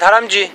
다람쥐.